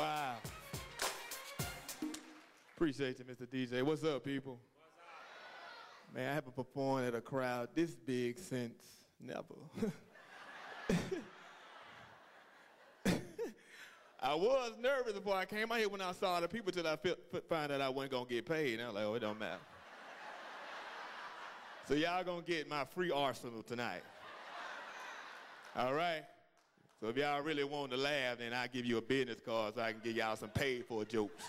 Wow. Appreciate you, Mr. DJ. What's up, people? Man, I haven't performed at a crowd this big since never. I was nervous before I came out here when I saw the people till I found out I wasn't gonna get paid. And I was like, oh, it don't matter. so y'all gonna get my free arsenal tonight. All right? So if y'all really want to laugh, then I'll give you a business card so I can give y'all some paid for jokes.